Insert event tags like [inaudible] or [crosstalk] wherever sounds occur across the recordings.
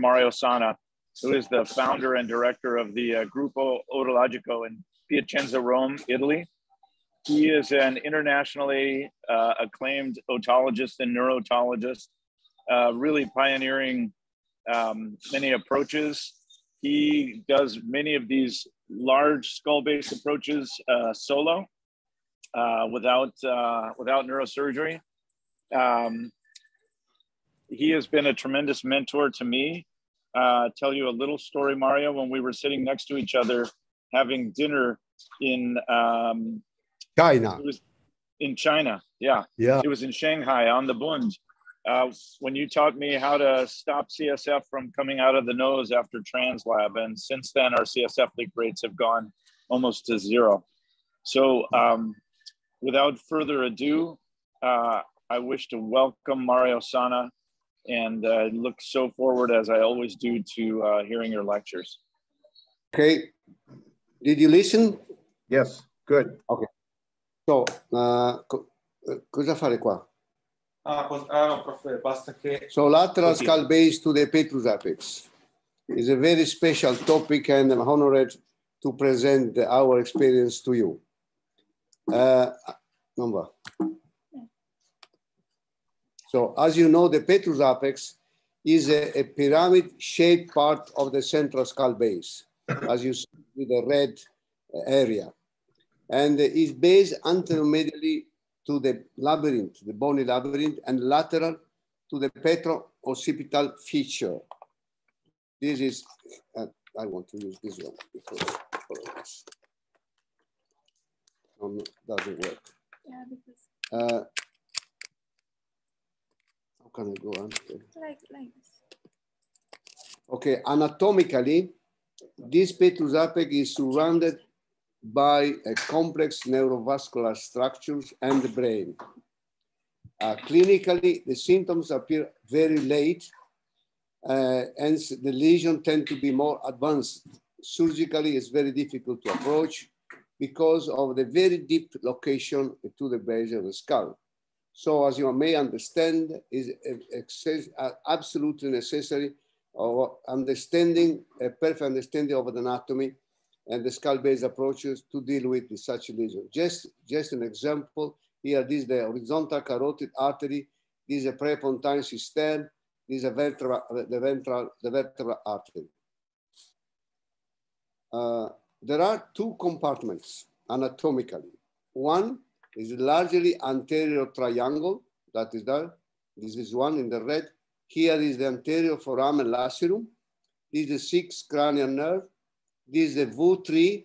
Mario Sanna, who is the founder and director of the uh, Gruppo Otologico in Piacenza, Rome, Italy. He is an internationally uh, acclaimed otologist and neurotologist, uh, really pioneering um, many approaches. He does many of these large skull-based approaches uh, solo, uh, without uh, without neurosurgery. Um, he has been a tremendous mentor to me. Uh, tell you a little story, Mario. When we were sitting next to each other having dinner in um, China. It was in China. Yeah. Yeah. It was in Shanghai on the Bund. Uh, when you taught me how to stop CSF from coming out of the nose after TransLab, and since then our CSF leak rates have gone almost to zero. So, um, without further ado, uh, I wish to welcome Mario Sanna and uh, look so forward as I always do to uh, hearing your lectures. Okay. Did you listen? Yes, good. Okay. So, uh, co- cosa fare qua? Ah, cos- ah, no, prof, basta che... So, lateral Così. skull base to the petrous apex is a very special topic, and I'm honored to present our experience to you. Uh, non va. So, as you know, the petrous apex is a, a pyramid-shaped part of the central skull base, as you see with the red area, and is based anteromedially to the labyrinth, the bony labyrinth, and lateral to the petro-occipital fissure. This is, uh, I want to use this one because um, doesn't work. Yeah, because Uh, how can I go on? like like this. Okay, anatomically, this petrous apex is surrounded by a complex neurovascular structures and the brain. Uh, clinically, the symptoms appear very late, uh, and the lesion tend to be more advanced. Surgically, it's very difficult to approach because of the very deep location to the base of the skull. So as you may understand, is absolutely necessary of understanding, a perfect understanding of the anatomy and the skull-based approaches to deal with such lesion. Just, just an example, here this is the horizontal carotid artery, this is a prepontine cistern, this is a ventral, the ventral, the vertebral artery. Uh, there are two compartments anatomically. One is largely anterior triangle, that is there. This is one in the red. Here is the anterior foramen lacerum. This is the sixth cranial nerve. This is the V3.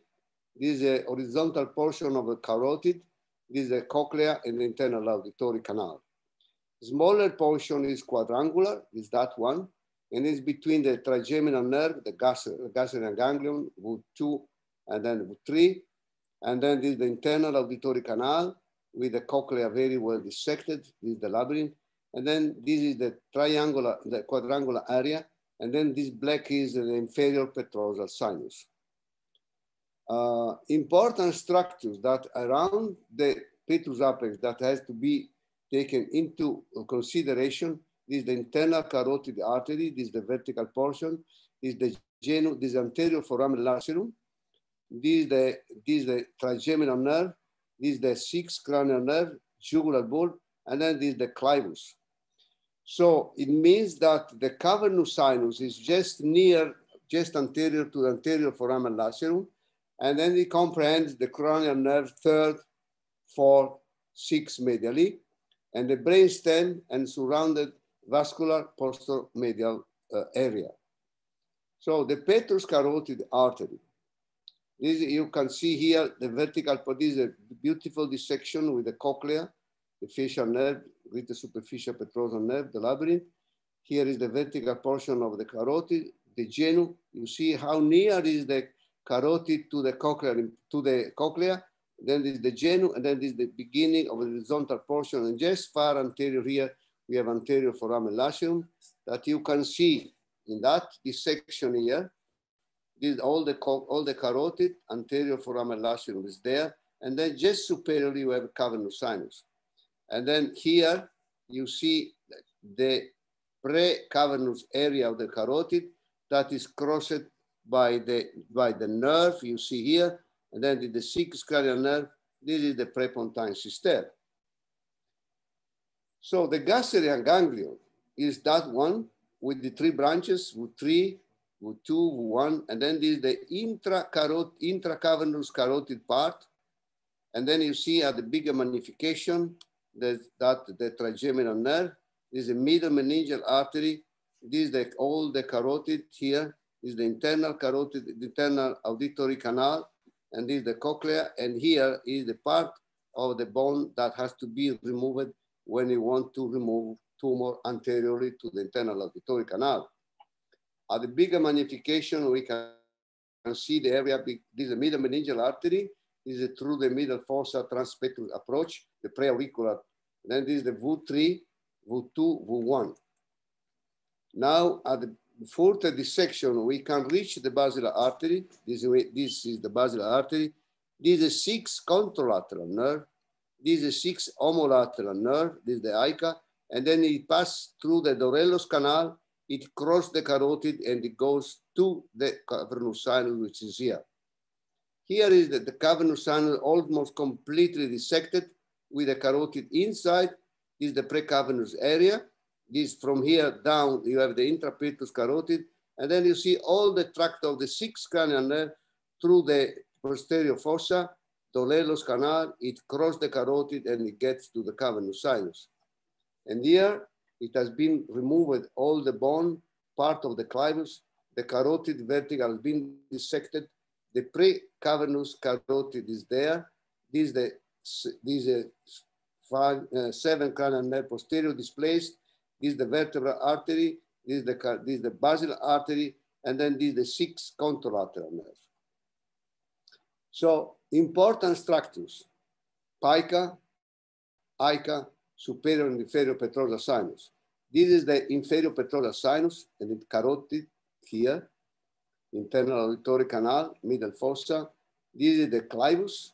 This is the horizontal portion of the carotid. This is the cochlea and the internal auditory canal. Smaller portion is quadrangular, is that one, and it's between the trigeminal nerve, the gastrointestinal ganglion, V2, and then V3, and then this is the internal auditory canal with the cochlea very well dissected, this is the labyrinth, and then this is the triangular, the quadrangular area, and then this black is the inferior petrosal sinus. Uh, important structures that around the petrous apex that has to be taken into consideration this is the internal carotid artery, this is the vertical portion, this is the genu, this anterior foramen lacerum, this is the, this is the trigeminal nerve, this is the sixth cranial nerve, jugular bulb, and then this is the clivus. So it means that the cavernous sinus is just near, just anterior to the anterior foramen lacerum, and then it comprehends the cranial nerve third, fourth, sixth medially, and the brainstem and surrounded vascular posteromedial uh, area. So the petrous carotid artery, this, you can see here the vertical, this is a beautiful dissection with the cochlea, the facial nerve, with the superficial petrosal nerve, the labyrinth. Here is the vertical portion of the carotid, the genu. You see how near is the carotid to the cochlea, to the cochlea. Then is the genu, and then is the beginning of the horizontal portion. And just far anterior here, we have anterior foramen lacerum that you can see in that dissection here. All the all the carotid anterior foramen lacerum is there, and then just superiorly you have cavernous sinus. And then here you see the pre-cavernous area of the carotid that is crossed by the, by the nerve you see here, and then the sixth cranial nerve, this is the prepontine cistern. So the Gasserian ganglion is that one with the three branches, with three, two, one, and then this is the intracavernous carotid part. And then you see at the bigger magnification that, that the trigeminal nerve, this is the middle meningeal artery, this is the, all the carotid here, this is the internal carotid, the internal auditory canal, and this is the cochlea, and here is the part of the bone that has to be removed when you want to remove tumor anteriorly to the internal auditory canal. At the bigger magnification, we can see the area, this is the middle meningeal artery, this is through the middle fossa transpetrous approach, the preauricular. Then this is the V3, V2, V1. Now at the further dissection, we can reach the basilar artery. This, way, this is the basilar artery. This is six contralateral nerve. This is six homolateral nerve. This is the ICA. And then it passes through the Dorello's canal. It crosses the carotid and it goes to the cavernous sinus, which is here. Here is the, cavernous sinus almost completely dissected with the carotid inside. This is the precavernous area this from here down, you have the intrapetrous carotid, and then you see all the tract of the sixth cranial nerve through the posterior fossa, Dorello's canal, it crosses the carotid and it gets to the cavernous sinus. And here it has been removed all the bone, part of the clivus, the carotid vertical has been dissected, the pre-cavernous carotid is there. This is the this is five, uh, seven cranial nerve posterior displaced, this is the vertebral artery, this is the, this is the basilar artery, and then this is the six contralateral nerve. So important structures, pica, ICA, superior and inferior petrosal sinus. This is the inferior petrosal sinus and the carotid here, internal auditory canal, middle fossa. This is the clivus.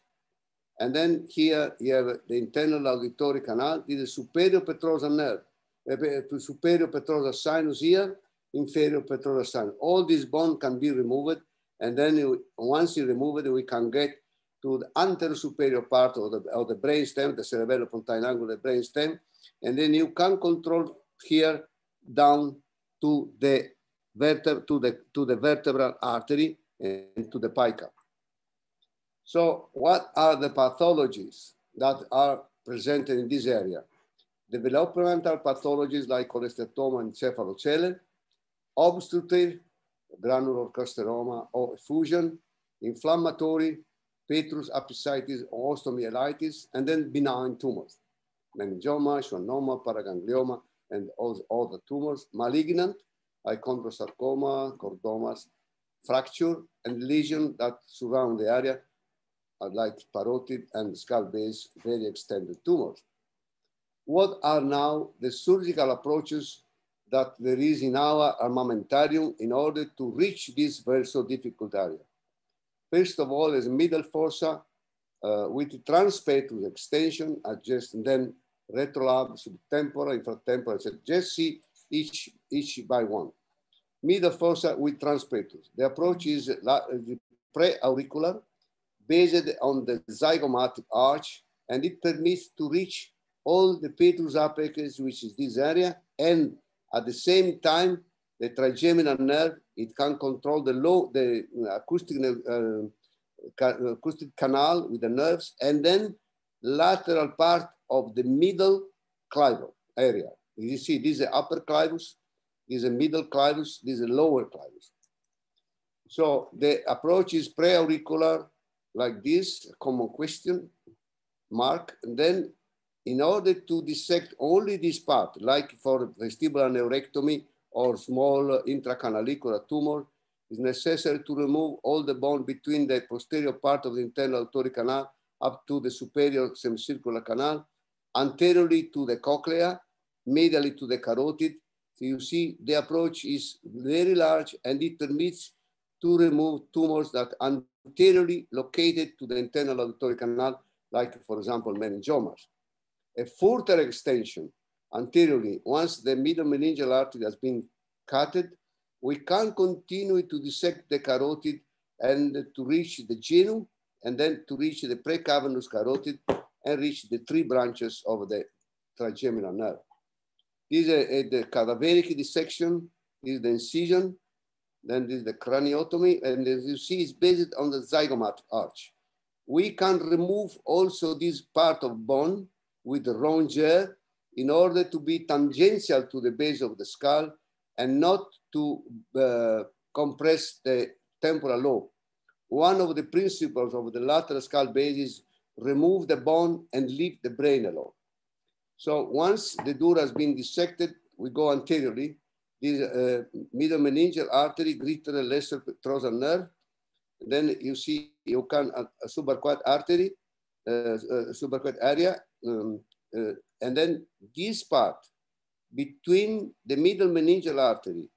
And then here you have the internal auditory canal. This is superior petrosal nerve eh, eh, superior petrosal sinus here, inferior petrosal sinus. All this bone can be removed. And then you, once you remove it, we can get to the anterior superior part of the, of the brain stem, the cerebellopontine angle the brain. And then you can control here down to the vertebra, to the, to the vertebral artery and to the pica. So what are the pathologies that are presented in this area? developmental pathologies like cholesteatoma and cephalocele, obstructive granular carcinoma or effusion, inflammatory, petrous apicitis or osteomyelitis, and then benign tumors, meningioma, schwannoma, paraganglioma, and all the tumors, malignant, like chondrosarcoma, chordomas, fracture, and lesion that surround the area, like parotid and skull base, very extended tumors. What are now the surgical approaches that there is in our armamentarium in order to reach this very so difficult area. First of all, is middle fossa uh, with transpetrous extension, adjust, and then retrolab, subtemporal, infratemporal, etc. Just see each, each by one. Middle fossa with transpetrous. The approach is pre-auricular, based on the zygomatic arch, and it permits to reach all the petrous apex, which is this area, and at the same time, the trigeminal nerve, it can control the low, the acoustic, uh, acoustic canal with the nerves, and then lateral part of the middle clival area. You see, this is the upper clivus, this is a middle clivus, this is a lower clivus. So the approach is pre-auricular, like this, common question mark, and then in order to dissect only this part, like for vestibular neurectomy or small intracanalicular tumor, it's necessary to remove all the bone between the posterior part of the internal auditory canal up to the superior semicircular canal, anteriorly to the cochlea, medially to the carotid. So you see the approach is very large and it permits to remove tumors that anteriorly located to the internal auditory canal, like for example meningiomas a further extension anteriorly. Once the middle meningeal artery has been cutted, we can continue to dissect the carotid and to reach the genu and then to reach the precavernous carotid and reach the three branches of the trigeminal nerve. This is the cadaveric dissection, this is the incision, then this is the craniotomy, and as you see, it's based on the zygomatic arch. We can remove also this part of bone with the rongeur in order to be tangential to the base of the skull and not to uh, compress the temporal lobe. One of the principles of the lateral skull base is remove the bone and leave the brain alone. So once the dura has been dissected, we go anteriorly. This uh, middle meningeal artery, greater and lesser petrosal nerve. Then you see you can a, a subarachnoid artery, uh, uh, subarachnoid area, um, uh, and then this part between the middle meningeal artery,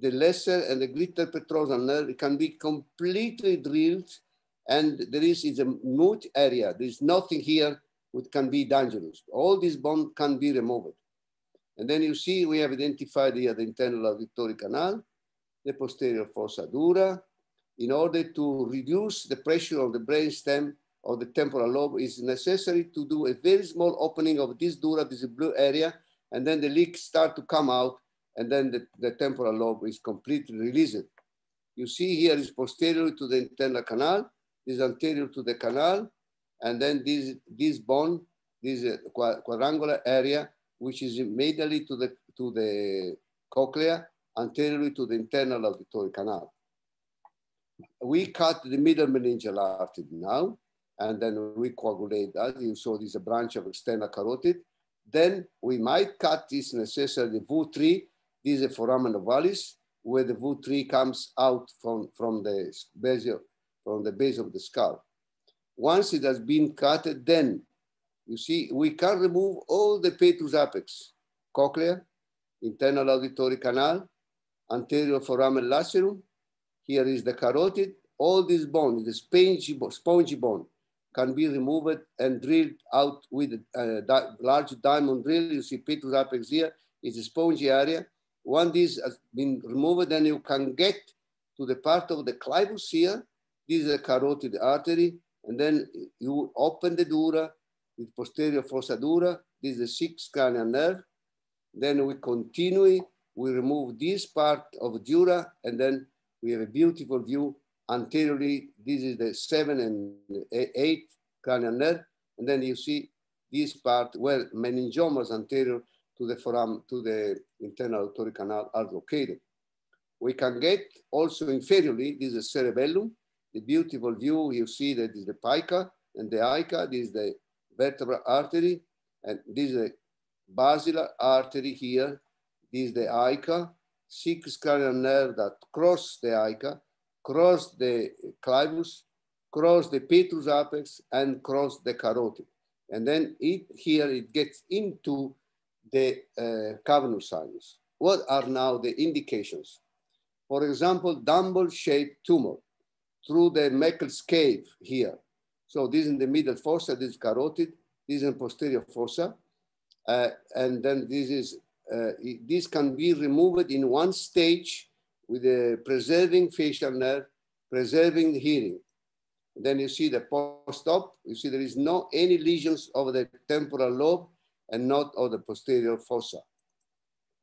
the lesser and the greater petrosal nerve can be completely drilled and there is, is a moot area. There's nothing here which can be dangerous. All these bone can be removed. And then you see we have identified here the internal auditory canal, the posterior fossa dura. In order to reduce the pressure of the brain stem of the temporal lobe, is necessary to do a very small opening of this dura, this blue area, and then the leaks start to come out, and then the, the temporal lobe is completely released. You see here is posterior to the internal canal, is anterior to the canal, and then this, this bone, this uh, quadrangular area, which is immediately to the, to the cochlea, anteriorly to the internal auditory canal. We cut the middle meningeal artery now, and then we coagulate that. You saw this a branch of external carotid. Then we might cut this necessarily VU3, this is a foramen ovalis, where the VU3 comes out from, from, the base of, from the base of the skull. Once it has been cut, then you see, we can remove all the petrous apex, cochlea, internal auditory canal, anterior foramen lacerum. Here is the carotid. All these bones, the spongy, spongy bone, can be removed and drilled out with a di large diamond drill. You see petrous apex here. It's a spongy area. When this has been removed, then you can get to the part of the clivus here. This is a carotid artery. And then you open the dura, with posterior fossa dura. This is the sixth cranial nerve. Then we continue, we remove this part of dura, and then we have a beautiful view anteriorly. This is the seven and eight cranial nerve. And then you see this part where meningiomas anterior to the foramen, to the internal auditory canal are located. We can get also inferiorly, this is cerebellum, the beautiful view, you see that is the pica and the ica, this is the vertebral artery, and this is the basilar artery here. This is the ica, six cranial nerve that cross the ica, cross the clivus, cross the petrous apex, and cross the carotid. And then it here it gets into the uh, cavernous sinus. What are now the indications? For example, dumbbell-shaped tumor through the Meckel's cave here. So this is in the middle fossa, this is carotid, this is in posterior fossa. Uh, and then this is, uh, this can be removed in one stage with the preserving facial nerve, preserving hearing. Then you see the post-op, you see there is no any lesions of the temporal lobe and not of the posterior fossa.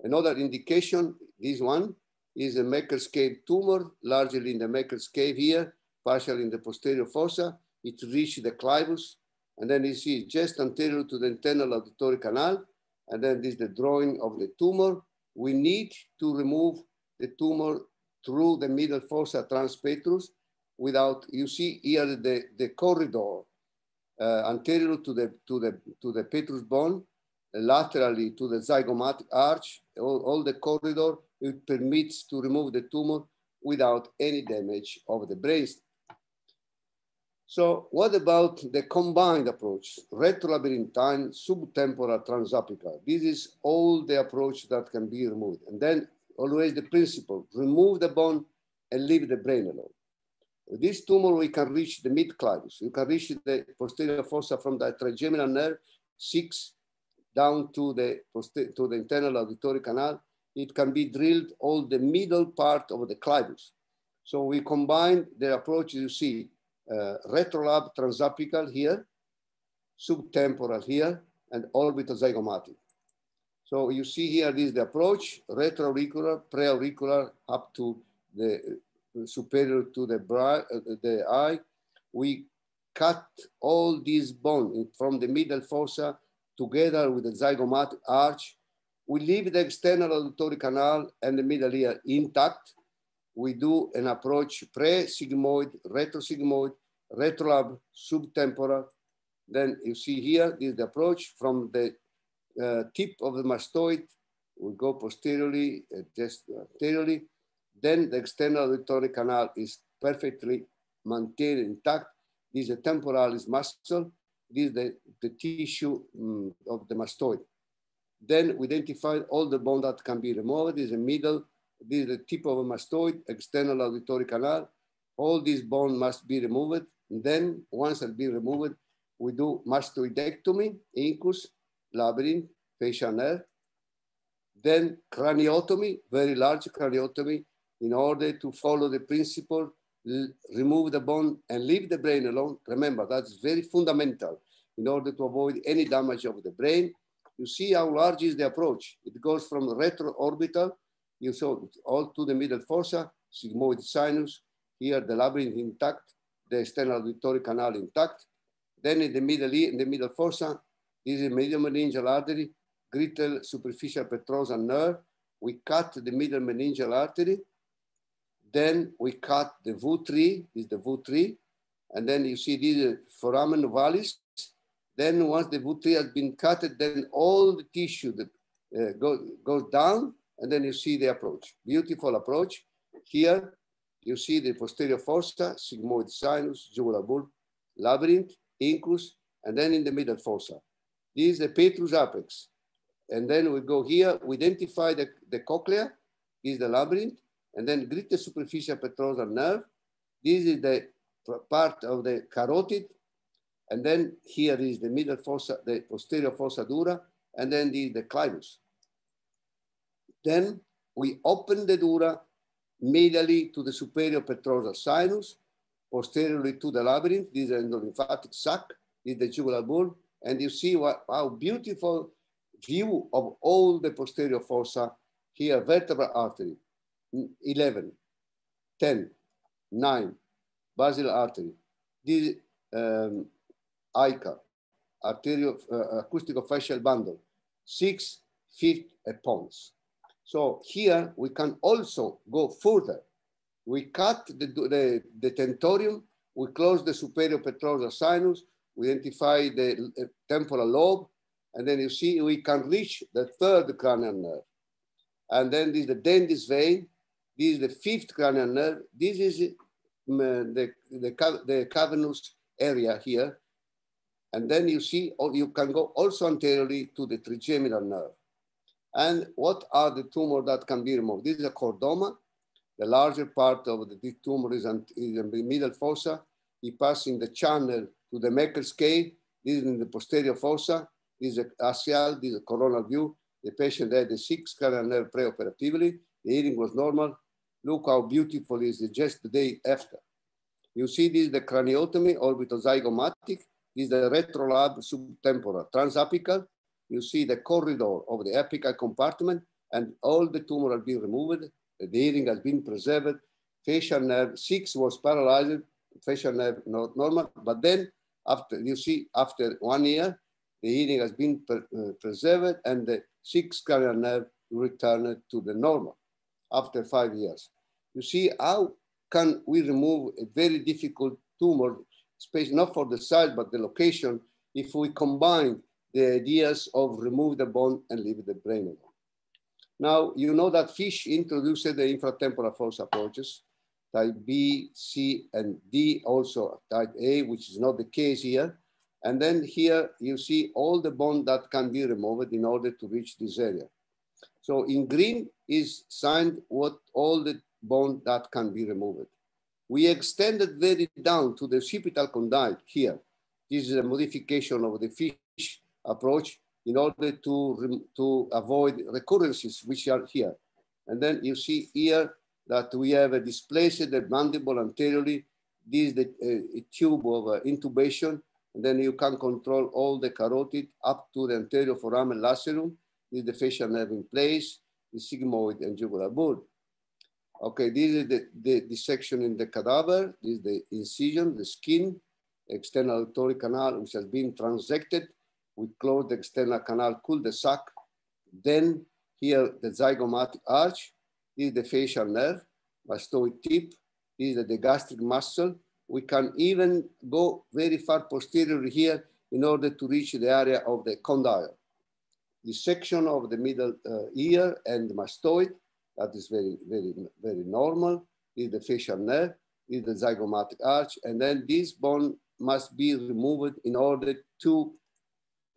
Another indication, this one, is a Meckel's cave tumor, largely in the Meckel's cave here, partially in the posterior fossa it reached the clivus, and then you see just anterior to the internal auditory canal, and then this is the drawing of the tumor. We need to remove the tumor through the middle fossa transpetrous without, you see here the, the corridor uh, anterior to the, to, the, to the petrous bone, laterally to the zygomatic arch, all, all the corridor, it permits to remove the tumor without any damage of the brainstem. So what about the combined approach, retrolabyrinthine, subtemporal transapical? This is all the approach that can be removed. And then always the principle, remove the bone and leave the brain alone. With this tumor, we can reach the mid-clivus. You can reach the posterior fossa from the trigeminal nerve, six. down to the, to the internal auditory canal, it can be drilled all the middle part of the clivus. So we combine the approach you see, uh, retrolab transapical here, subtemporal here, and orbitozygomatic. So you see here, this is the approach, retroauricular, preauricular, up to the uh, superior to the, uh, the eye. We cut all these bones from the middle fossa together with the zygomatic arch. We leave the external auditory canal and the middle ear intact. We do an approach pre-sigmoid, retrosigmoid, retrolab, subtemporal. Then you see here, this is the approach from the uh, tip of the mastoid, we go posteriorly, uh, just anteriorly. Then the external auditory canal is perfectly maintained intact. This is a temporalis muscle. This is the, the tissue um, of the mastoid. Then we identify all the bone that can be removed. This is a middle, this is the tip of a mastoid, external auditory canal. All these bone must be removed. And then once it's been removed, we do mastoidectomy, incus, labyrinth, facial nerve. Then craniotomy, very large craniotomy, in order to follow the principle, remove the bone and leave the brain alone. Remember, that's very fundamental in order to avoid any damage of the brain. You see how large is the approach. It goes from retroorbital, you saw all to the middle fossa, sigmoid sinus, here the labyrinth intact, the external auditory canal intact. Then in the middle, in the middle fossa, this is medial meningeal artery, greater superficial petrosal nerve. We cut the middle meningeal artery. Then we cut the V3, is the V3. And then you see this foramen ovalis. Then once the V3 has been cut, then all the tissue that uh, go, goes down and then you see the approach. Beautiful approach. Here you see the posterior fossa, sigmoid sinus, jugular bulb, labyrinth, incus, and then in the middle fossa. This is the petrous apex. And then we go here, we identify the, the cochlea, this is the labyrinth, and then greater superficial petrosal nerve. This is the part of the carotid. And then here is the middle fossa, the posterior fossa dura, and then the, the clivus. Then we open the dura medially to the superior petrosal sinus, posteriorly to the labyrinth, this is the endolymphatic sac, this is the jugular bulb, and you see what, how beautiful view of all the posterior fossa here, vertebral artery, 11, 10, 9, basilar artery, this um, ICA, arterial uh, acoustico-facial bundle, six, fifth pons. So here we can also go further. We cut the, the, the tentorium, we close the superior petrosal sinus, we identify the uh, temporal lobe, and then you see we can reach the third cranial nerve. And then this is the Dandy's vein. This is the fifth cranial nerve. This is um, the, the, the cavernous area here. And then you see, or you can go also anteriorly to the trigeminal nerve. And what are the tumors that can be removed? This is a chordoma. The larger part of the tumor is, in the middle fossa. It passes in the channel to the Meckel's cave. This is in the posterior fossa. This is axial, this is a coronal view. The patient had the sixth cranial nerve preoperatively. The hearing was normal. Look how beautiful is it just the day after. You see this is the craniotomy orbitozygomatic. This is the retrolab subtemporal transapical. You see the corridor of the apical compartment and all the tumor has been removed. The hearing has been preserved. Facial nerve six was paralyzed. Facial nerve not normal. But then after you see after one year, the hearing has been uh, preserved and the sixth cranial nerve returned to the normal after five years. You see how can we remove a very difficult tumor, space not for the size, but the location, if we combine the ideas of remove the bone and leave the brain alone. Now, you know that Fisch introduced the infratemporal fossa approaches, type B, C, and D, also type A, which is not the case here. And then here you see all the bond that can be removed in order to reach this area. So in green is signed what all the bond that can be removed. We extended very down to the occipital condyle here. This is a modification of the Fisch approach. in order to, to avoid recurrences, which are here. And then you see here that we have a displaced mandible anteriorly. This is the uh, tube of uh, intubation. And then you can control all the carotid up to the anterior foramen lacerum. This is the facial nerve in place, the sigmoid and jugular bulb. Okay, this is the, the dissection in the cadaver. This is the incision, the skin, external auditory canal, which has been transected. We close the external canal cul-de-sac. Then here, the zygomatic arch. This is the facial nerve, mastoid tip. This is the gastric muscle. We can even go very far posterior here in order to reach the area of the condyle. The section of the middle uh, ear and mastoid, that is very, very, very normal. Is the facial nerve, is the zygomatic arch, and then this bone must be removed in order to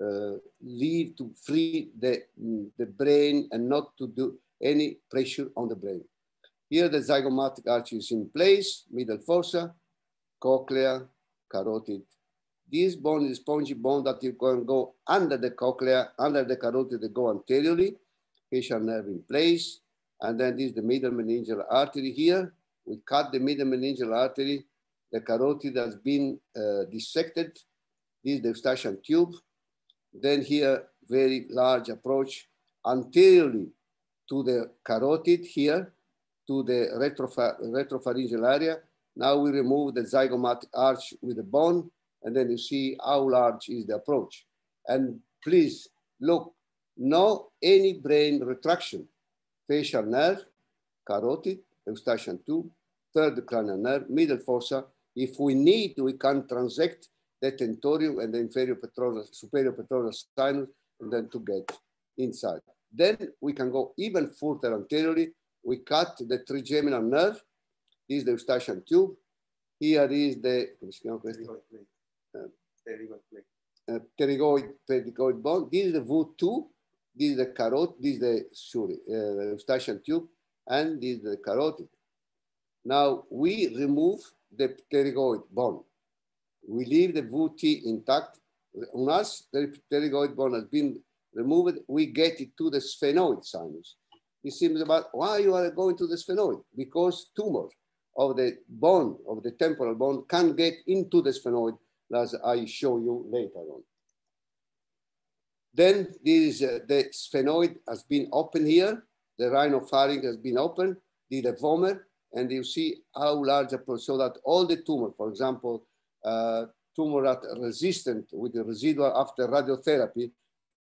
uh, leave to free the, the brain and not to do any pressure on the brain. Here the zygomatic arch is in place, middle fossa, cochlea, carotid. This bone is spongy bone that you can go under the cochlea, under the carotid, they go anteriorly, facial nerve in place. And then this is the middle meningeal artery here. We cut the middle meningeal artery. The carotid has been uh, dissected. This is the eustachian tube. Then here, very large approach anteriorly to the carotid here, to the retropha retropharyngeal area. Now we remove the zygomatic arch with the bone, and then you see how large is the approach. And please look, no any brain retraction. Facial nerve, carotid, eustachian tube, third cranial nerve, middle fossa. If we need, we can transect the tentorium and the inferior petroneal, superior petroneal sinus, and then to get inside. Then we can go even further anteriorly. We cut the trigeminal nerve. This is the eustachian tube. Here is the, si chiama questo? Uh, pterygoid, pterygoid bone. This is the V2. This is the carotid. This is the, sorry, uh, the eustachian tube. And this is the carotid. Now we remove the pterygoid bone. We leave the VT intact. On us, the pterygoid bone has been removed, we get it to the sphenoid sinus. It seems about why you are going to the sphenoid? Because tumor of the bone, of the temporal bone, can get into the sphenoid, as I show you later on. Then this, uh, the sphenoid has been open here. The rhinopharynx has been open, the vomer, and you see how large approach, so that all the tumor, for example, uh, tumor that resistant with the residual after radiotherapy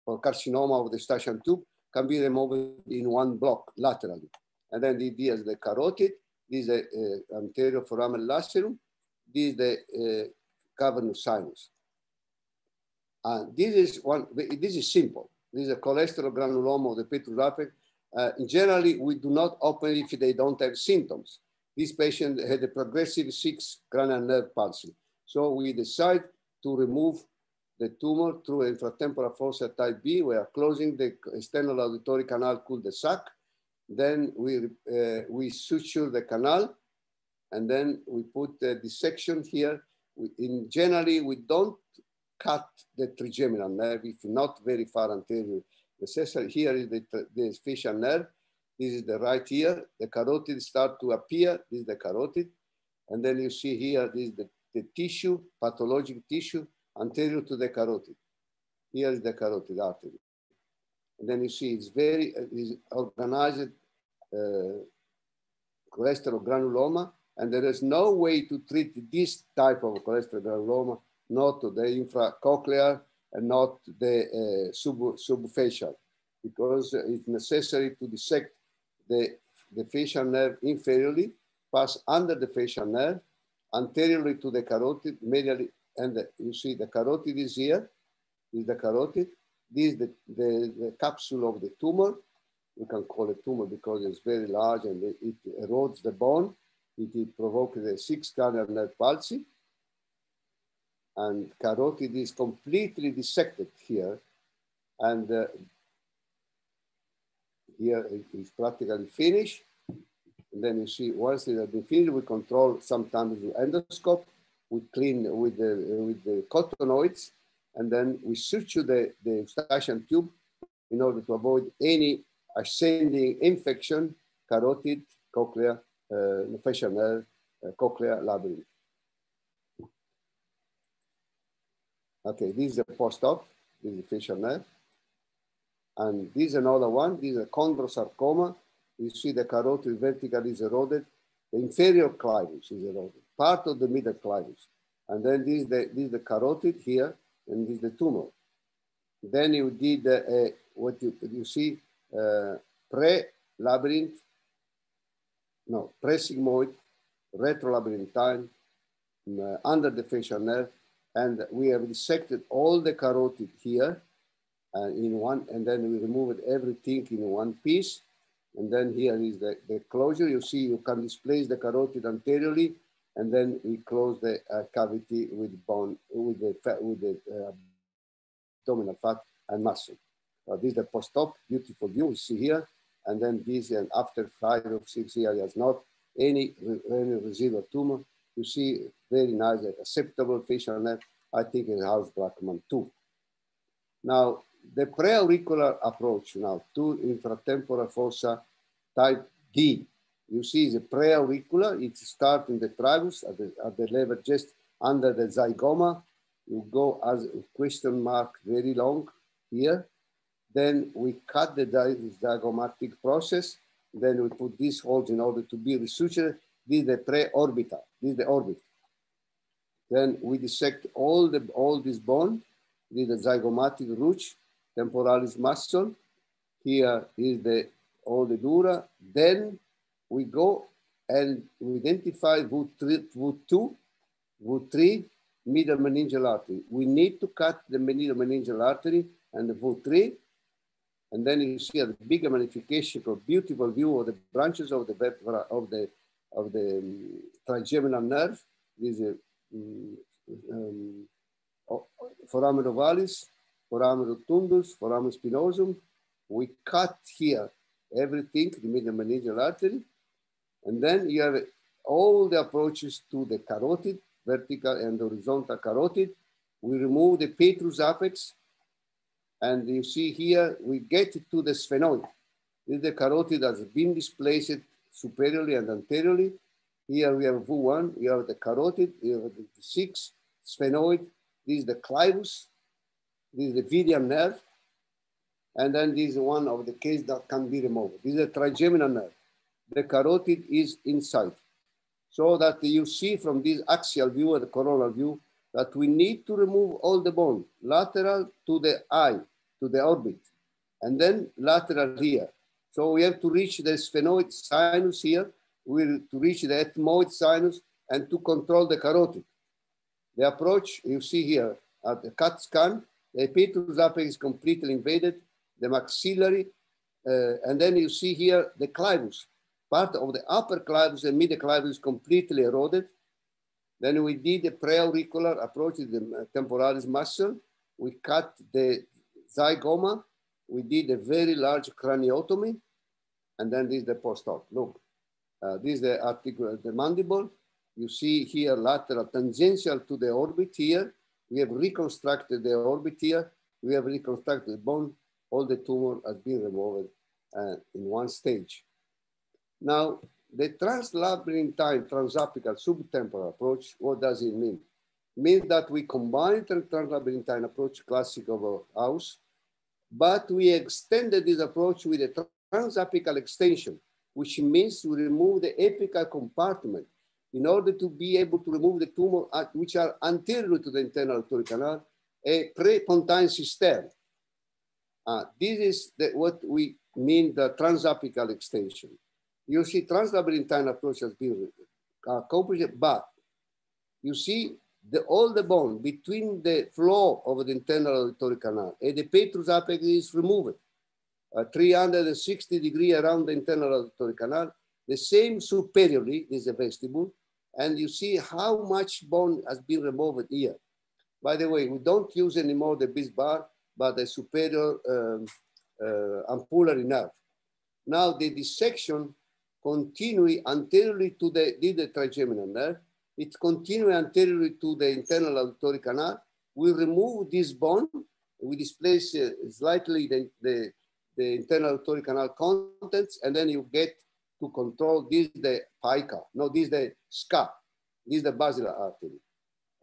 or carcinoma of the eustachian tube can be removed in one block laterally. And then the, is the carotid, this is the uh, anterior foramen lacerum, this is the uh, cavernous sinus. And this is one, this is simple. This is a cholesterol granuloma of the petrous apex. Uh, generally, we do not open if they don't have symptoms. This patient had a progressive six cranial nerve palsy. So we decide to remove the tumor through infratemporal fossa type B. We are closing the external auditory canal cul-de-sac. Then we, uh, we suture the canal and then we put the dissection here. We, in generally, we don't cut the trigeminal nerve if not very far anterior. Necessary here is the, the facial nerve. This is the right ear. The carotid start to appear. This is the carotid. And then you see here, this is the the tissue, pathologic tissue, anterior to the carotid. Here is the carotid artery. And then you see it's very it's organized uh, cholesterol granuloma, and there is no way to treat this type of cholesterol granuloma, not the infracochlear and not the uh, sub, subfacial, because it's necessary to dissect the, the facial nerve inferiorly, pass under the facial nerve, anteriorly to the carotid, medially, and the, you see the carotid is here, is the carotid. This is the, the, the, capsule of the tumor. We can call it tumor because it's very large and it, it erodes the bone. It, it provokes the six cranial nerve palsy. And carotid is completely dissected here. And uh, here it is practically finished. And then you see once it has been finished, we control sometimes with endoscope, we clean with the, with the cottonoids, and then we suture the, the eustachian tube in order to avoid any ascending infection, carotid, cochlear, uh, facial nerve, uh, cochlea, labyrinth. Okay, this is the post-op, this is the facial nerve. And this is another one, this is a chondrosarcoma. You see the carotid vertical is eroded. The inferior clivus is eroded, part of the middle clivus. And then this is the, this is the carotid here, and this is the tumor. Then you did uh, what you, you see, uh, pre-labyrinth, no, pre-sigmoid, retrolabyrinthine, uh, under the facial nerve, and we have dissected all the carotid here uh, in one, and then we removed everything in one piece. And then here is the, the closure. You see, you can displace the carotid anteriorly, and then we close the uh, cavity with bone, with the fat, with the uh, abdominal fat and muscle. This is the post-op, beautiful view you see here. And then this, and after five or six years, there's not any, any residual tumor. You see very nice, acceptable facial nerve. I think it's House Brackmann too. Now, the preauricular approach now to infratemporal fossa type D. You see the preauricular, it starts in the tragus at the, at the level just under the zygoma. You go as a question mark very long here. Then we cut the zygomatic process. Then we put these holes in order to be resutured. This is the pre-orbital, this is the orbit. Then we dissect all the all this bone. This is the zygomatic root, temporalis muscle. Here is the all the dura. Then we go and we identify VO2, VO3, middle meningeal artery. We need to cut the middle meningeal artery and the VO3. And then you see a bigger magnification of beautiful view of the branches of the of the of the um, trigeminal nerve. This is um, um, foramen ovalis, foramen rotundus, foramen spinosum. We cut here everything, the middle meningeal artery. And then you have all the approaches to the carotid, vertical and horizontal carotid. We remove the petrous apex. And you see here, we get to the sphenoid. This the carotid has been displaced superiorly and anteriorly. Here we have VO1, we have the carotid, we have the six sphenoid. This is the clivus. This is the vidian nerve. And then this is one of the cases that can be removed. This is a trigeminal nerve. The carotid is inside. So that you see from this axial view and the coronal view that we need to remove all the bone, lateral to the eye, to the orbit, and then lateral here. So we have to reach the sphenoid sinus here, we to reach the ethmoid sinus and to control the carotid. The approach you see here at the CAT scan, the petrous apex is completely invaded, the maxillary, uh, and then you see here the clivus. Part of the upper clivus and middle clivus completely eroded. Then we did a preauricular approach to the temporalis muscle. We cut the zygoma. We did a very large craniotomy. And then this is the post-op. Look, uh, this is the articular, the mandible. You see here lateral tangential to the orbit here. We have reconstructed the orbit here. We have reconstructed the bone. All the tumor has been removed uh, in one stage. Now, the translabyrinthine transapical subtemporal approach, what does it mean? It means that we combine the translabyrinthine approach, classic of House, but we extended this approach with a transapical extension, which means to remove the apical compartment in order to be able to remove the tumor at, which are anterior to the internal auditory canal, a pre-pontine cistern. Uh, this is the, what we mean the transapical extension. You see translabyrinthine approach has been accomplished, but you see the, all the bone between the floor of the internal auditory canal and the petrous apex is removed. Uh, 360 degree around the internal auditory canal, the same superiorly, is a vestibule, and you see how much bone has been removed here. By the way, we don't use anymore the Bill's bar, but the superior um, uh, ampullary nerve. Now the dissection continue anteriorly to the, trigeminal nerve. It continues anteriorly to the internal auditory canal. we remove this bone, we displace uh, slightly the, the, the internal auditory canal contents, and then you get to control this the pica. No, this the SCA. This is the basilar artery.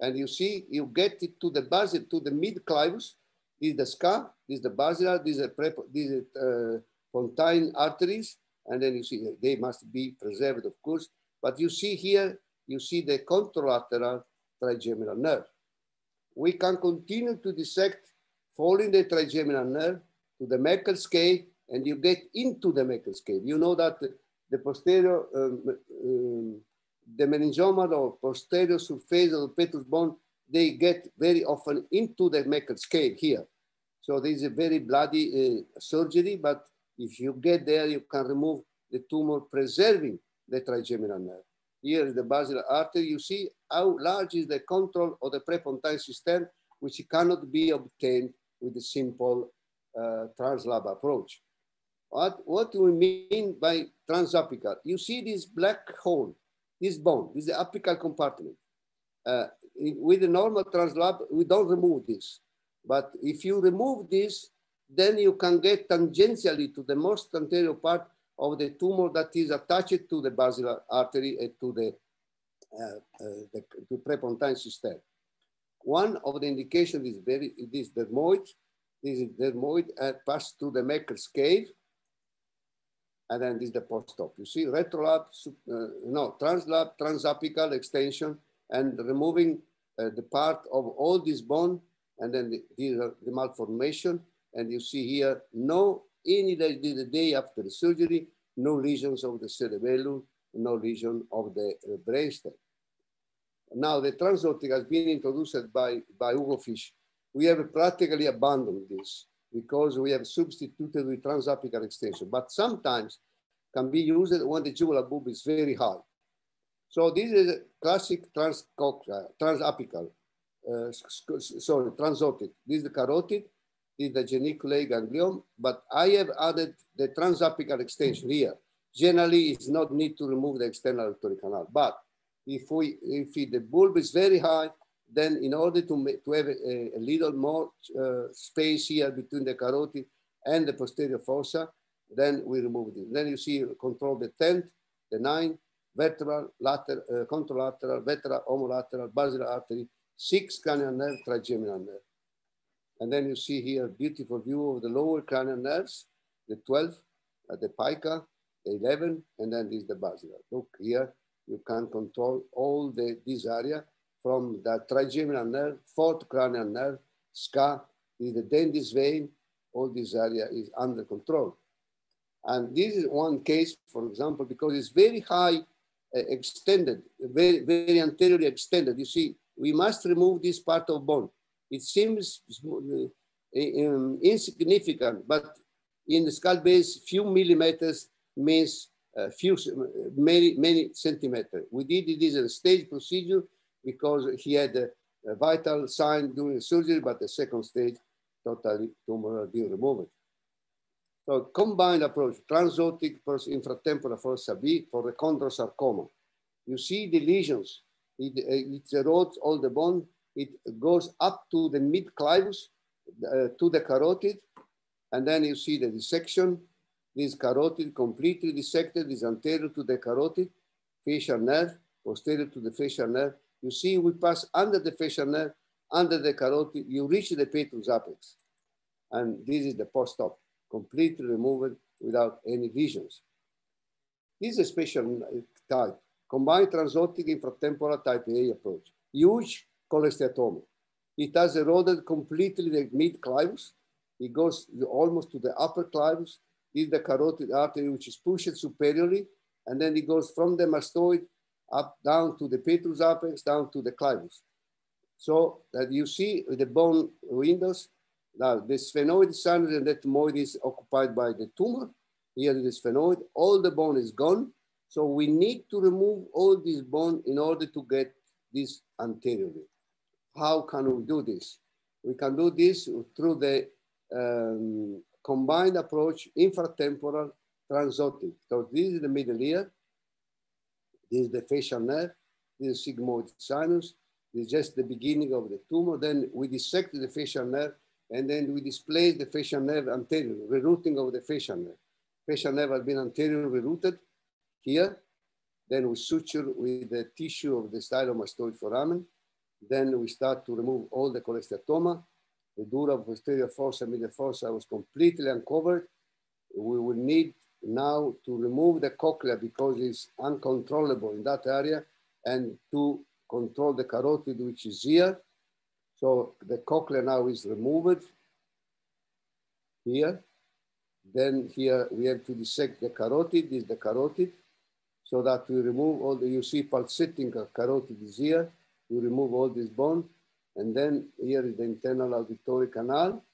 And you see, you get it to the basil, to the mid clivus. This is the SCA, this is the basilar, this is the uh, pontine arteries. And then you see they must be preserved, of course. But you see here, you see the contralateral trigeminal nerve. We can continue to dissect following the trigeminal nerve to the Meckel's cave, and you get into the Meckel's cave. You know that the posterior, um, um, the meningioma or posterior surface of the petrous bone, they get very often into the Meckel's cave here. So this is a very bloody uh, surgery, but if you get there, you can remove the tumor, preserving the trigeminal nerve. Here is the basilar artery. You see how large is the control of the prepontine cistern, which cannot be obtained with a simple uh, translab approach. What, what do we mean by transapical? You see this black hole, this bone, this is the apical compartment. Uh, with the normal translab, we don't remove this. But if you remove this, then you can get tangentially to the most anterior part of the tumor that is attached to the basilar artery and to the, uh, uh, the, prepontine cistern. One of the indications is very, this dermoid, this is dermoid uh, passed through the Meckel's cave, and then this is the post-op. You see retrolab, uh, no, translab, transapical extension, and removing uh, the part of all this bone, and then the, the, the malformation, and you see here, no, any the day after the surgery, no lesions of the cerebellum, no lesion of the uh, brainstem. Now the transotic has been introduced by, by Ugo Fisch. We have practically abandoned this because we have substituted with transapical extension, but sometimes can be used when the jugular bulb is very high. So this is a classic trans transapical, uh, sorry, transotic. This is the carotid, is the geniculate ganglion, but I have added the transapical extension here. Generally, it's not need to remove the external auditory canal, but if we if the bulb is very high, then in order to, make to have a, a little more uh, space here between the carotid and the posterior fossa, then we remove it. Then you see control the 10th, the 9th, vertebral, lateral, uh, contralateral, vertebral, homolateral, basilar artery, six cranial nerve, trigeminal nerve. And then you see here a beautiful view of the lower cranial nerves, the 12, uh, the pica, the 11, and then is the basilar. Look here, you can control all the, this area from the trigeminal nerve, fourth cranial nerve, SCA, is the Dandy's vein, all this area is under control. And this is one case, for example, because it's very high uh, extended, very, very anteriorly extended. You see, we must remove this part of bone. It seems uh, um, insignificant, but in the skull base, few millimeters means a few, uh, many, many centimeters. We did this as a stage procedure because he had a, a vital sign during surgery, but the second stage, totally tumor being removed. So combined approach, transotic plus infratemporal fossa B for the chondrosarcoma. You see the lesions, it, uh, it erodes all the bone, it goes up to the mid clivus, uh, to the carotid, and then you see the dissection. This carotid completely dissected is anterior to the carotid, facial nerve, posterior to the facial nerve. You see we pass under the facial nerve, under the carotid, you reach the petrous apex. And this is the post-op completely removed without any lesions. This is a special type, combined transotic infratemporal type A approach. Huge cholesteatoma. It has eroded completely the mid clivus. It goes almost to the upper clivus. This is the carotid artery, which is pushed superiorly, and then it goes from the mastoid up down to the petrous apex, down to the clivus. So that you see the bone windows, now, the sphenoid sinus and ethmoid is occupied by the tumor. Here the sphenoid, all the bone is gone. So we need to remove all this bone in order to get this anteriorly. How can we do this? We can do this through the um, combined approach, infratemporal transotic. So this is the middle ear. This is the facial nerve. This is sigmoid sinus. It's just the beginning of the tumor. Then we dissect the facial nerve and then we displace the facial nerve anterior, rerouting of the facial nerve. Facial nerve has been anterior rerouted here. Then we suture with the tissue of the stylomastoid foramen. Then we start to remove all the cholesteatoma. The dura posterior fossa, medial fossa was completely uncovered. We will need now to remove the cochlea because it's uncontrollable in that area and to control the carotid, which is here. So the cochlea now is removed here. Then here we have to dissect the carotid, this is the carotid, so that we remove all the, you see pulsating uh, carotid is here, we remove all this bone, and then here is the internal auditory canal.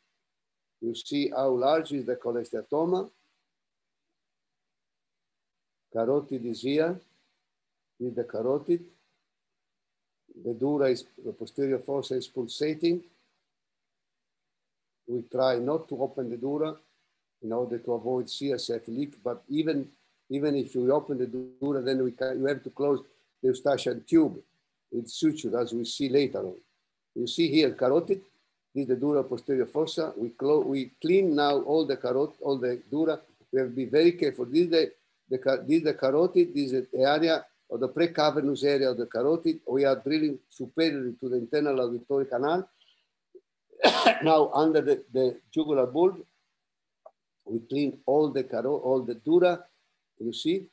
You see how large is the cholesteatoma. Carotid is here, is the carotid. The dura is, the posterior fossa is pulsating. We try not to open the dura in order to avoid CSF leak, but even, even if you open the dura, then we can, you have to close the eustachian tube with suture, as we see later on. You see here carotid, this is the dura posterior fossa. We, we clean now all the carotid, all the dura. We have to be very careful. This is the, the, this is the carotid, this is the area of the precavernous area of the carotid. We are drilling superiorly to the internal auditory canal. [coughs] now under the, the jugular bulb, we clean all the caro all the dura, you see,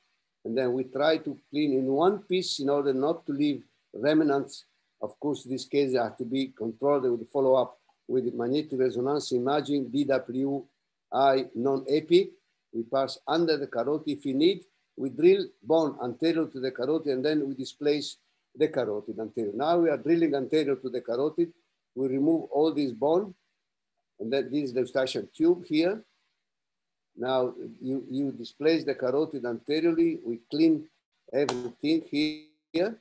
and then we try to clean in one piece in order not to leave remnants. Of course, these cases have to be controlled with follow-up with magnetic resonance imaging, DWI non-epi. We pass under the carotid if we need. We drill bone anterior to the carotid and then we displace the carotid anterior. Now we are drilling anterior to the carotid. We remove all this bone and then this is the eustachian tube here. Now you, you displace the carotid anteriorly. We clean everything here.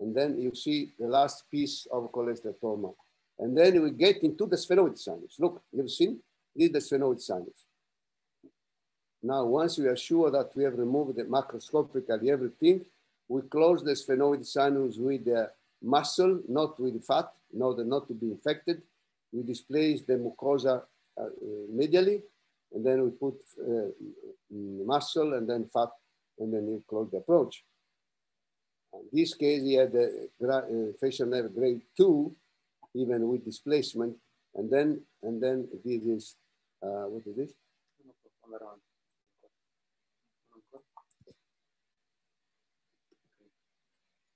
And then you see the last piece of cholesteatoma. And then we get into the sphenoid sinus. Look, you've seen? This is the sphenoid sinus. Now, once we are sure that we have removed the macroscopically everything, we close the sphenoid sinus with the muscle, not with fat, in order not to be infected. We displace the mucosa uh, medially, and then we put uh, muscle and then fat, and then you close the approach. In this case, he had a uh, facial nerve grade two, even with displacement, and then and then this is uh, what is this?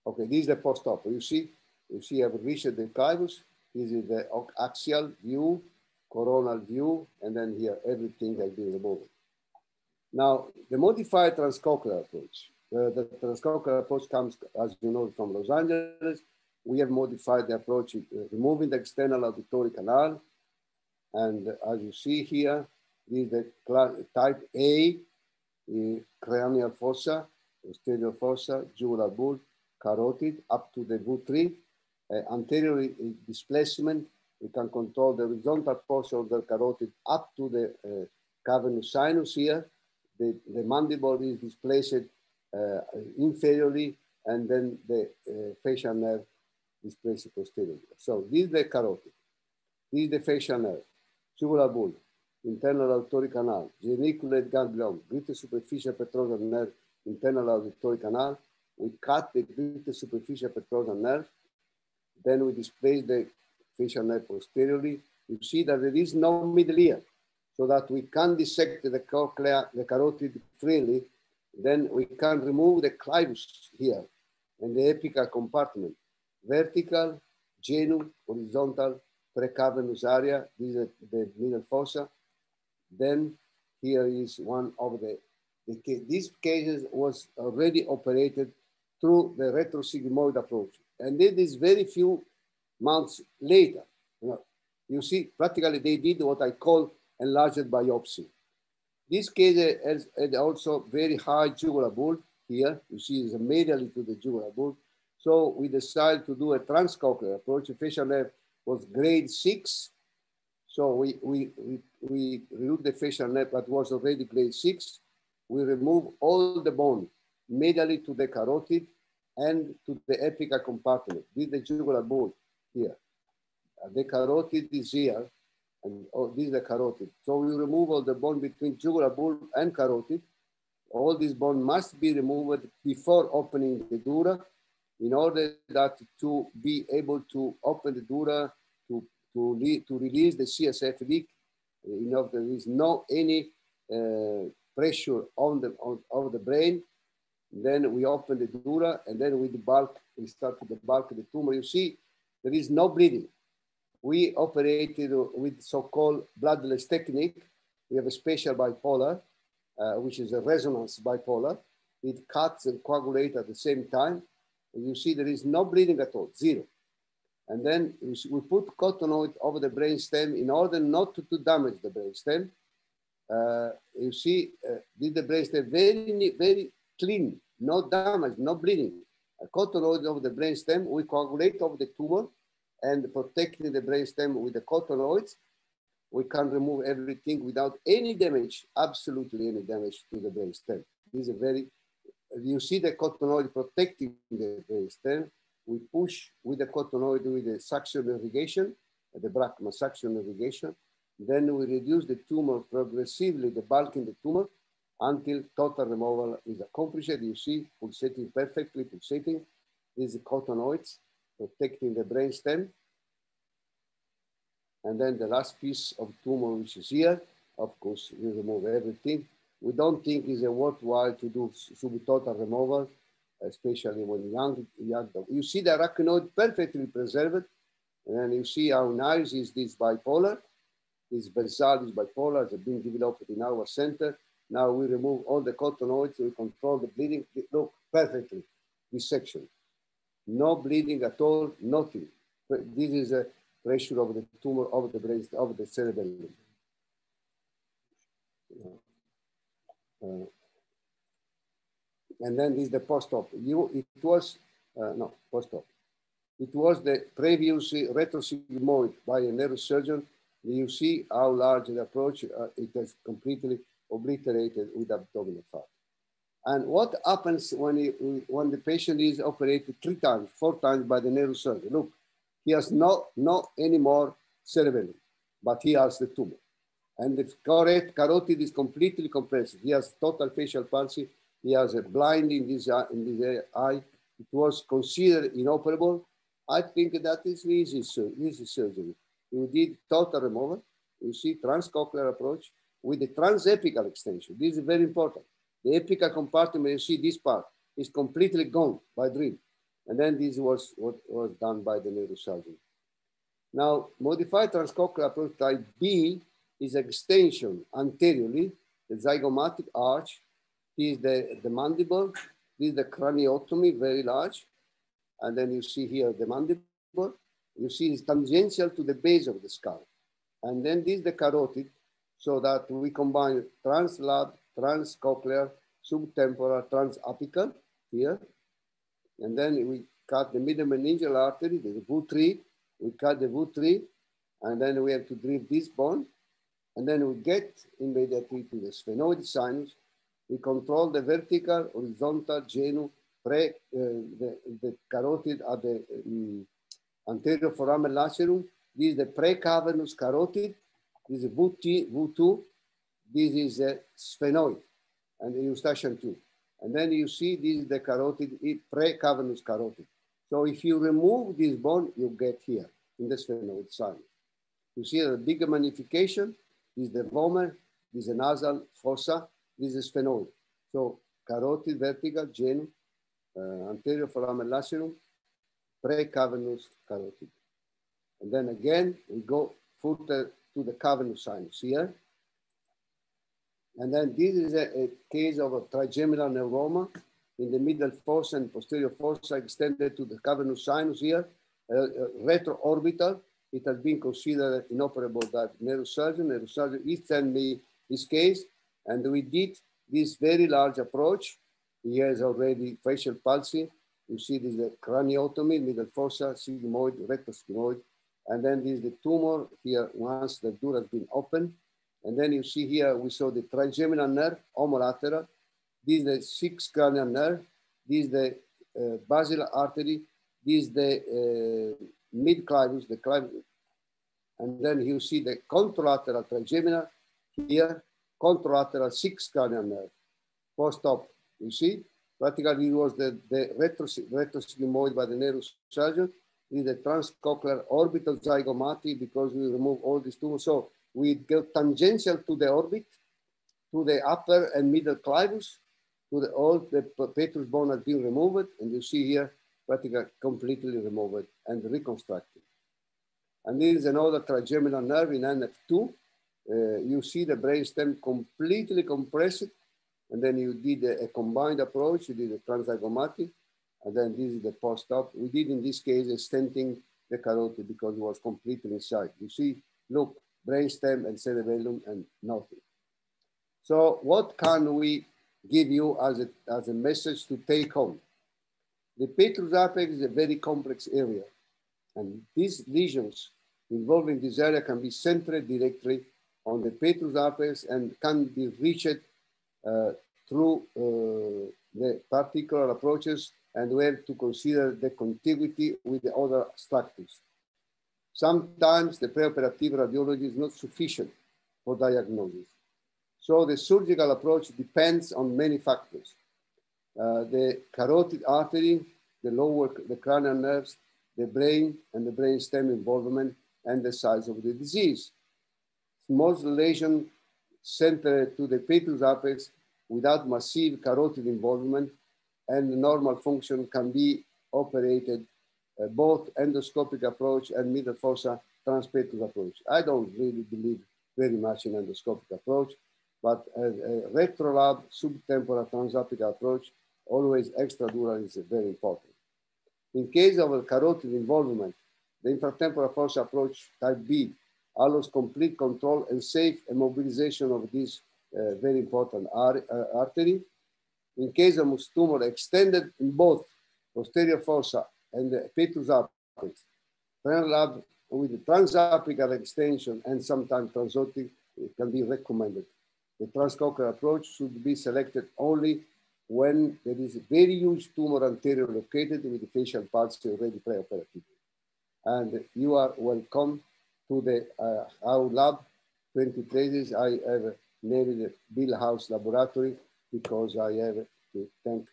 Okay, this is the post-op. You see, you see, I've reached the clivus. This is the axial view, coronal view, and then here everything has been removed. Now, the modified transcochlear approach. Uh, the transcochlear approach comes, as you know, from Los Angeles. We have modified the approach, uh, removing the external auditory canal. And as you see here, this is the type A, the cranial fossa, posterior fossa, jugular bulb, carotid up to the V3. Uh, anterior displacement, we can control the horizontal portion of the carotid up to the uh, cavernous sinus here. The, the mandible is displaced uh, inferiorly, and then the uh, facial nerve displaced posteriorly. So this is the carotid. This is the facial nerve, jugular bulb, internal auditory canal, geniculate ganglion, greater superficial petrosal nerve, internal auditory canal, we cut the greater superficial petrosal nerve, then we displace the facial nerve posteriorly. You see that there is no middle ear, so that we can dissect the cochlea, the carotid freely, then we can remove the clivus here and the apical compartment, vertical, genu, horizontal, precavernous area, this is the middle fossa. Then here is one of the, the these cases was already operated through the retrosigmoid approach. And then this very few months later, you see, practically they did what I call enlarged biopsy. This case has, also very high jugular bulb here. You see it's medially to the jugular bulb. So we decided to do a transcochlear approach. Facial nerve was grade six. So we, we, we, we removed the facial nerve that was already grade six. We remove all the bone medially to the carotid and to the apical compartment. Is the jugular bone here. The carotid is here, and oh, this is the carotid. So we remove all the bone between jugular bulb and carotid. All this bone must be removed before opening the dura in order that to be able to open the dura to, to, to release the CSF leak. You know, there is no any uh, pressure on the, on, of the brain. Then we open the dura and then with the bulk, we start to debulk the tumor. You see, there is no bleeding. We operated with so-called bloodless technique. We have a special bipolar, uh, which is a resonance bipolar. It cuts and coagulates at the same time. And you see there is no bleeding at all, zero. And then we put cottonoid over the brainstem in order not to, to damage the brainstem. Uh, you see, uh, did the brainstem very, very clean, no damage, no bleeding. A cottonoid over the brainstem, we coagulate over the tumor and protecting the brainstem with the cottonoids. We can remove everything without any damage, absolutely any damage to the brainstem. This is a very, you see the cottonoid protecting the brainstem. We push with the cottonoid with the suction irrigation, the Brackmann suction irrigation. Then we reduce the tumor progressively, the bulk in the tumor, until total removal is accomplished. You see pulsating perfectly, pulsating. These cottonoids protecting the brain stem. And then the last piece of tumor, which is here, of course, we remove everything. We don't think it's a worthwhile to do subtotal removal, especially when young, young dog. You see the arachnoid perfectly preserved. And you see how nice is this bipolar. This basal is bipolar, has been developed in our center. Now we remove all the cottonoids, we control the bleeding. Look, perfectly, this section. No bleeding at all, nothing. This is a pressure of the tumor of the brain, of the cerebellum. Uh, and then this is the post-op. You, it was, uh, no, post-op. It was the previous retrosigmoid by a neurosurgeon. You see how large the approach, uh, it has completely obliterated with abdominal fat. And what happens when, he, when the patient is operated three times, four times by the neurosurgeon? Look, he has no, no anymore cerebellum, but he has the tumor. And the carotid is completely compressed. He has total facial palsy. He has a blind in this, eye, in this eye. It was considered inoperable. I think that is easy, easy surgery. We did total removal. You see transcochlear approach with the transapical extension. This is very important. The apical compartment, you see this part, is completely gone by drill. And then this was what was done by the neurosurgeon. Now, modified transcochlear type B is extension anteriorly, the zygomatic arch. Is the, the mandible. This is the craniotomy, very large. And then you see here the mandible. You see it's tangential to the base of the skull. And then this is the carotid, so that we combine translab transcochlear, subtemporal, transapical here. And then we cut the middle meningeal artery, the V3, we cut the V3, and then we have to drill this bone. And then we get immediately to the sphenoid sinus. We control the vertical, horizontal, genu, pre, uh, the, the carotid at the um, anterior foramen lacerum. This is the precavernous carotid. This is V2, V2 this is a sphenoid and the eustachian tube. And then you see this is the carotid, pre-cavernous carotid. So if you remove this bone, you get here in the sphenoid sinus. You see the bigger magnification, this is the vomer, this is the nasal fossa, this is sphenoid. So carotid, vertical, genu, uh, anterior foramen lacerum, pre-cavernous carotid. And then again, we go further to the cavernous sinus here. And then this is a, a case of a trigeminal neuroma in the middle fossa and posterior fossa extended to the cavernous sinus here, uh, uh, retroorbital. It has been considered inoperable by neurosurgeon. Neurosurgeon he sent me this case, and we did this very large approach. He has already facial palsy. You see this is the craniotomy, middle fossa, sigmoid, retrosigmoid, and then this is the tumor here once the door has been opened. And then you see here, we saw the trigeminal nerve, homolateral. This is the sixth cranial nerve. This is the uh, artery. This is the uh, mid clivus, the clivus. And then you see the contralateral trigeminal here, contralateral six cranial nerve. Post-op, you see, practically it was the, the retros retrosigmoid by the neurosurgeon with the transcochlear orbital zygomati because we remove all these tumors. So we go tangential to the orbit, to the upper and middle clivus, to the all the petrous bone has been removed, and you see here practically completely removed and reconstructed. And this is another trigeminal nerve in NF2. Uh, you see the brainstem completely compressed, and then you did a, a combined approach. You did a transzygomati, and then this is the post-op. We did in this case a stenting the carotid because it was completely inside. You see, look, brainstem and cerebellum and nothing. So what can we give you as a, as a message to take home? The petrous apex is a very complex area. And these lesions involving this area can be centered directly on the petrous apex and can be reached uh, through uh, the particular approaches and we have to consider the contiguity with the other structures. Sometimes the preoperative radiology is not sufficient for diagnosis. So the surgical approach depends on many factors. Uh, the carotid artery, the lower, the cranial nerves, the brain and the brain stem involvement and the size of the disease. Most lesion centered to the petrous apex without massive carotid involvement and normal function can be operated both endoscopic approach and middle fossa transpetrous approach. I don't really believe very much in endoscopic approach, but a, a retrolab subtemporal transapical approach, always extradural is very important. In case of a carotid involvement, the infratemporal fossa approach type B allows complete control and safe immobilization of this uh, very important ar uh, artery. In case of tumor extended in both posterior fossa and the petrous apex, lab with transapical extension and sometimes transotic can be recommended. The transcochlear approach should be selected only when there is a very huge tumor anterior located with the facial parts already preoperative. And you are welcome to the uh, our lab, 20 places. I have named the Bill House Laboratory because I have to thank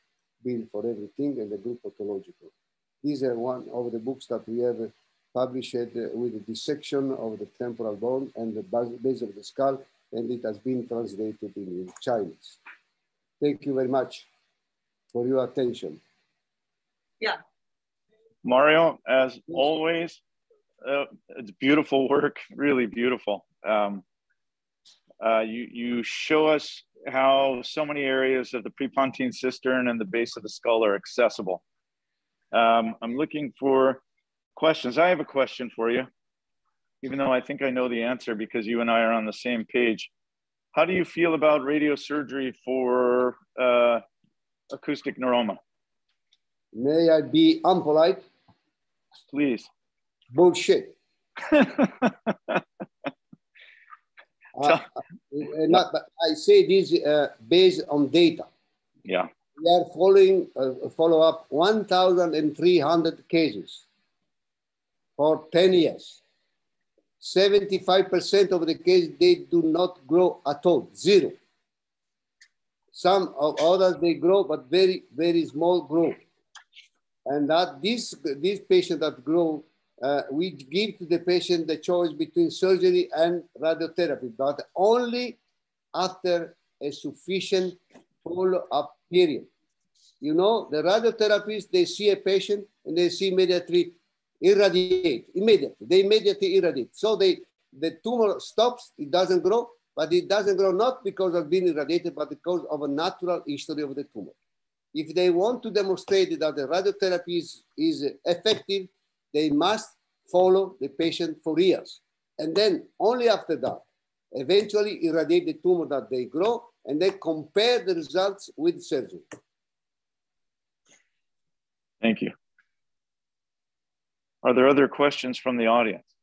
Bill for everything and the group pathological. These are one of the books that we have published with the dissection of the temporal bone and the base of the skull, and it has been translated in Chinese. Thank you very much for your attention. Yeah. Mario, as always, uh, it's beautiful work, really beautiful. Um, uh, you, you show us how so many areas of the prepontine cistern and the base of the skull are accessible. Um, I'm looking for questions. I have a question for you, even though I think I know the answer because you and I are on the same page. How do you feel about radiosurgery for uh, acoustic neuroma? May I be unpolite? Please. Bullshit. [laughs] uh, not, but I say this uh, based on data. Yeah. We are following uh, follow up 1,300 cases for 10 years. 75% of the cases, they do not grow at all, zero. Some of others, they grow, but very, very small growth. And that this, this patient that grow, uh, we give to the patient the choice between surgery and radiotherapy, but only after a sufficient follow-up period. You know, the radiotherapists, they see a patient and they see immediately irradiate immediately. They immediately irradiate. So they, the tumor stops, it doesn't grow, but it doesn't grow not because of being irradiated, but because of a natural history of the tumor. If they want to demonstrate that the radiotherapy is, is effective, they must follow the patient for years. And then only after that, eventually irradiate the tumor that they grow and then compare the results with surgery. Thank you. Are there other questions from the audience?